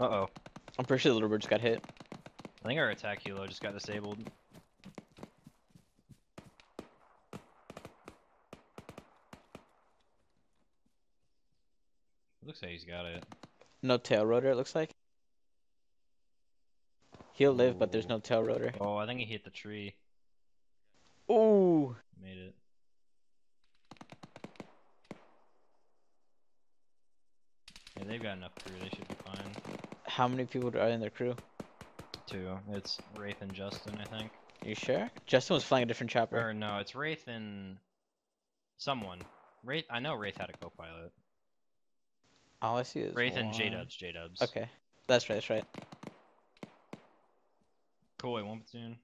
Uh oh. I'm pretty sure the little bird just got hit. I think our attack helo just got disabled. Looks like he's got it. No tail rotor, it looks like. He'll live, but there's no tail rotor. Oh, I think he hit the tree. Ooh. Made it. Yeah, they've got enough crew. They should be fine. How many people are in their crew? Two. It's Raeth and Justin, I think. You sure? Justin was flying a different chopper. Or no, it's Raeth and someone. Raeth. I know Raeth had a co-pilot. All I see is Raeth and. J Dubs. J Dubs. Okay, that's right. That's right. Cool. Wait, one platoon.